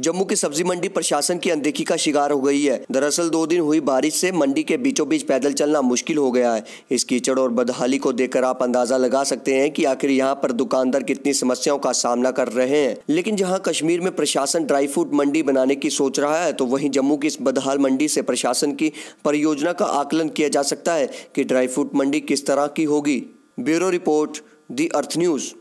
जम्मू की सब्ज़ी मंडी प्रशासन की अनदेखी का शिकार हो गई है। दरअसल दो दिन हुई बारिश से मंडी के बीचों बीच पैदल चलना मुश्किल हो गया है। इस कीचड़ और बदहाली को देखकर आप अंदाज़ा लगा सकते हैं कि आखिर यहाँ पर दुकानदार कितनी समस्याओं का सामना कर रहे हैं। लेकिन जहाँ कश्मीर में प्रशासन ड्राई फ्रूट मंडी बनाने की सोच रहा है तो वहीं जम्मू की इस बदहाल मंडी से प्रशासन की परियोजना का आकलन किया जा सकता है कि ड्राई फ्रूट मंडी किस तरह की होगी। Bureau report, the earth news.